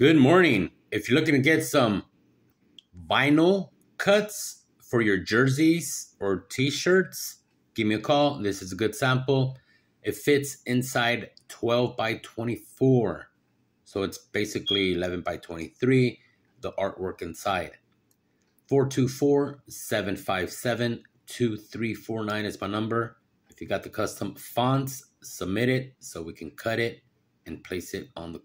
Good morning. If you're looking to get some vinyl cuts for your jerseys or t-shirts, give me a call. This is a good sample. It fits inside 12 by 24. So it's basically 11 by 23, the artwork inside. 424-757-2349 is my number. If you got the custom fonts, submit it so we can cut it and place it on the